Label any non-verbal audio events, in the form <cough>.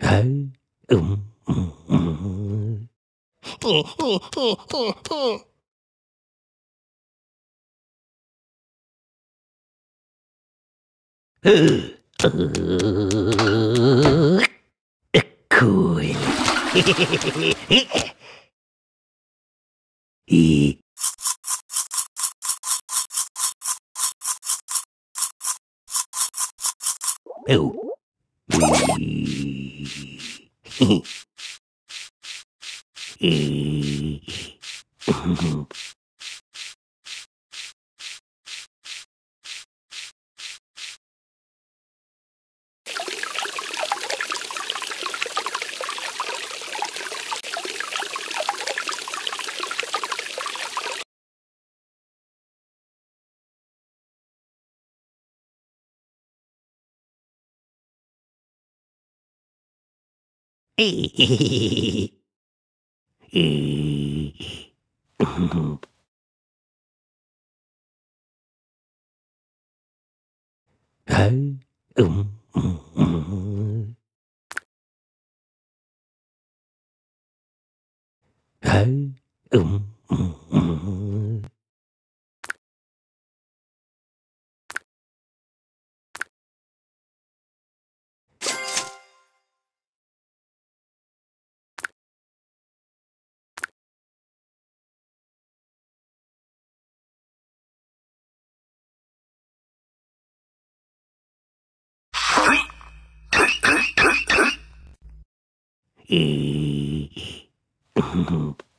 Hey, um, um, um. <laughs> E. <laughs> E. Hey, <laughs> um, um, um. Hey, um, E. <laughs>